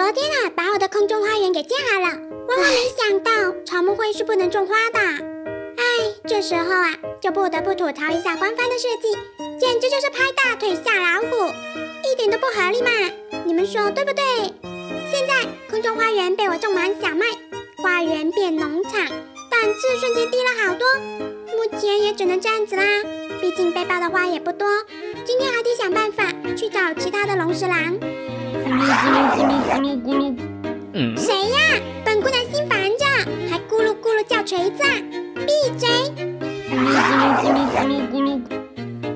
昨天啊，把我的空中花园给建好了，万万没想到草木灰是不能种花的。哎，这时候啊，就不得不吐槽一下官方的设计，简直就是拍大腿下老虎，一点都不合理嘛！你们说对不对？现在空中花园被我种满小麦，花园变农场，档次瞬间低了好多。目前也只能这样子啦，毕竟背包的花也不多。今天还得想办法去找其他的龙十郎。咕噜咕噜咕噜咕噜咕噜。谁呀？本姑娘心烦着，还咕噜咕噜叫锤子！闭嘴！咕噜咕噜咕噜咕噜咕噜。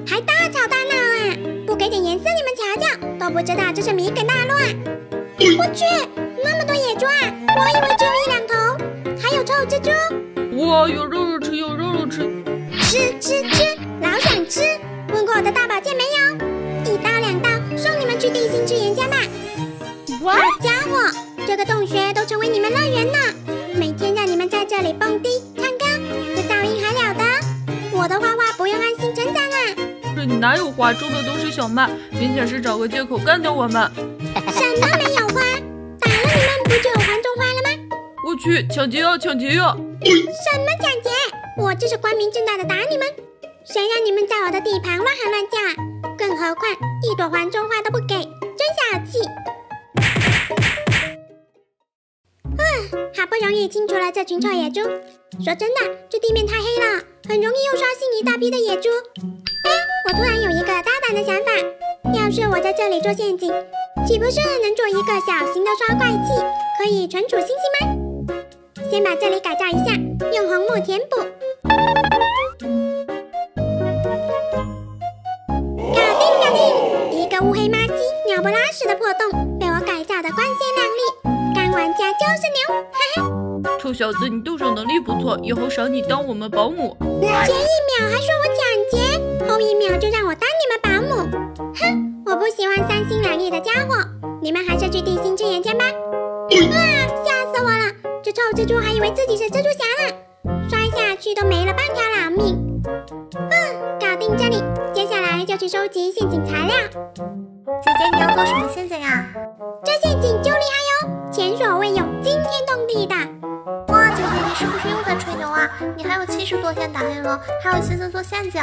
还大吵大闹啊！不给点颜色，你们瞧瞧，都不知道这是米梗大乱。我去，那么多野猪啊！我以为只有一两头，还有臭蜘蛛。哇，有肉肉吃，有肉肉吃，吃吃好家伙，这个洞穴都成为你们乐园了，每天让你们在这里蹦迪唱歌，这噪音还了得？我的花花不用安心成长啊！这里哪有花，种的都是小麦，明显是找个借口干掉我们。什么没有花？打了你们不就有黄种花了吗？我去，抢劫啊，抢劫呀！什么抢劫？我这是光明正大的打你们！谁让你们在我的地盘乱喊乱叫啊？更何况一朵黄种花都不给，好不容易清除了这群臭野猪。说真的，这地面太黑了，很容易又刷新一大批的野猪。哎，我突然有一个大胆的想法，要是我在这里做陷阱，岂不是能做一个小型的刷怪器，可以存储星星吗？先把这里改造一下，用红木填补。搞定，搞定！一个乌黑麻鸡、鸟不拉屎的破洞，臭小子，你动手能力不错，以后赏你当我们保姆。前一秒还说我抢劫，后一秒就让我当你们保姆，哼！我不喜欢三心两意的家伙，你们还是去地心吃岩浆吧。啊！吓死我了！这臭蜘蛛还以为自己是蜘蛛侠呢，摔下去都没了半条老命。嗯，搞定这里，接下来就去收集陷阱材料。姐姐，你要做什么陷阱啊？啊？你还有七十多天打黑龙，还有心思做陷阱？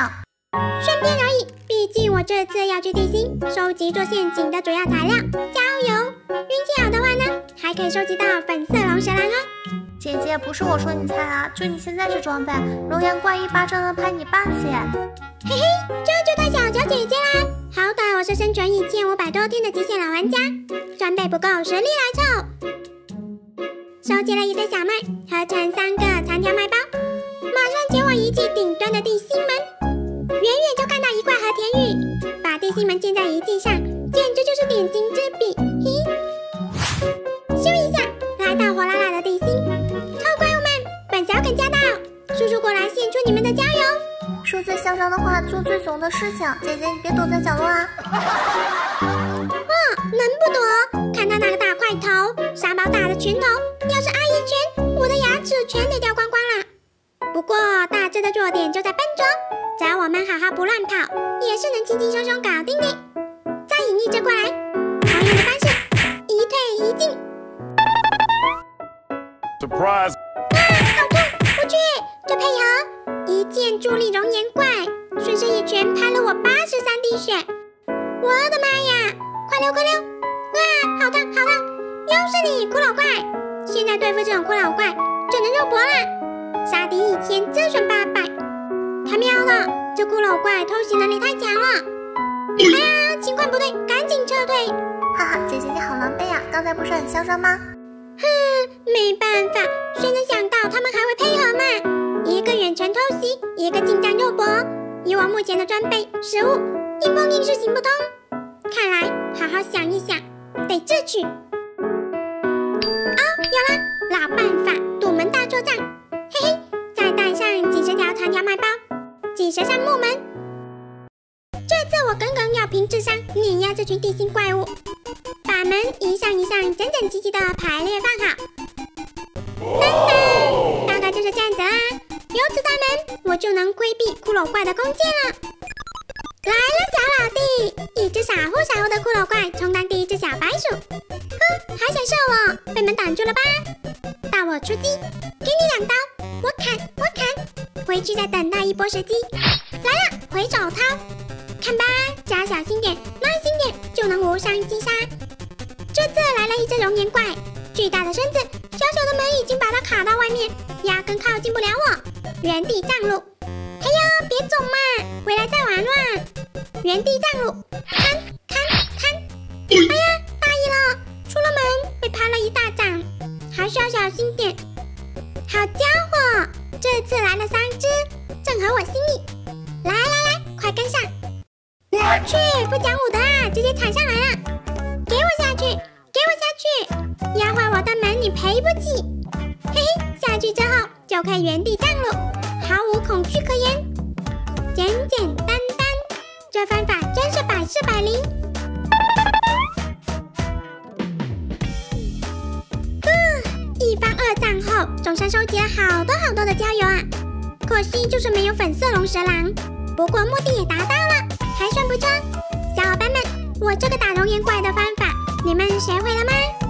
顺便而已，毕竟我这次要去地心收集做陷阱的主要材料加油。运气好的话呢，还可以收集到粉色龙舌兰哦。姐姐，不是我说你菜啊，就你现在这装备，龙岩怪一巴掌能拍你半血。嘿嘿，这就太小瞧姐姐啦！好歹我是生存一千五百多天的极限老玩家，装备不够，实力来凑。收集了一堆小麦，合成三个长条麦包，马上前往遗迹顶端的地心门。远远就看到一块和田玉，把地心门建在遗迹上，简直就是点睛之笔。嘿，咻一下，来到火辣辣的地心，臭怪物们，本小梗驾到，叔叔过来献出你们的加油！说最嚣张的话，做最怂的事情，姐姐你别躲在角落啊！哇，能不躲？看他那个大块头，沙包大的拳头，全得掉光光了。不过大致的弱点就在笨拙，只要我们好好不乱跑，也是能轻轻松松搞定的。再引一只过来，同样的方式，一退一进。Surprise！啊，好痛！我去，这配合一剑助力熔岩怪，顺势一拳拍了我八十三滴血。我的妈呀！快溜快溜！哇，好烫好烫！又是你，骷髅怪！现在对付这种骷髅怪，只能肉搏啦。杀敌一千，自损八百。他喵的，这骷髅怪偷袭能力太强了！哎呀，情况不对，赶紧撤退！哈哈，姐姐你好狼狈啊，刚才不是很嚣张吗？哼，没办法，谁能想到他们还会配合嘛？一个远程偷袭，一个近战肉搏。以我目前的装备、食物，硬碰硬是行不通。看来好好想一想，得智取。作战。嘿嘿，再带上几十条长条麦包，几十扇木门。这次我耿耿要凭智商碾压这群地心怪物，把门一扇一扇整整齐齐的排列放好。噔噔，大概就是这样子啦。有此大门，我就能规避骷髅怪的弓箭了。来了，小老弟！一只傻乎傻乎的骷髅怪充当第一只小白鼠。哼，还想射我，被门挡住了吧？到我出击，给你两刀，我砍我砍，回去再等待一波时机。来了，回手掏，看吧，只要小心点，耐心点，就能无伤击杀。这次来了一只熔岩怪，巨大的身子，小小的门已经把它卡到外面，压根靠近不了我。原地降落，哎呀，别走嘛，回来再玩啦！原地降落，是要小心点。好家伙，这次来了三只，正合我心意。来来来，快跟上！我去，不讲武德啊，直接踩上来了！给我下去，给我下去！压坏我的门，你赔不起！嘿嘿，下去之后就可以原地降落，毫无恐惧可言，简简单单。这方法真是百试百灵。总算收集了好多好多的焦油啊！可惜就是没有粉色龙舌兰，不过目的也达到了，还算不错。小伙伴们，我这个打熔岩怪的方法，你们学会了吗？